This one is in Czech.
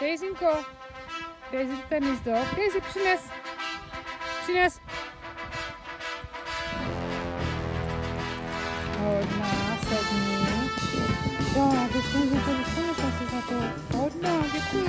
Daisinko, Daisy ten jízdo. Daisy, přines. Přines. Hodná, sedni. Jo, děkuji, že to dostaneš asi za to. Hodná, děkuji.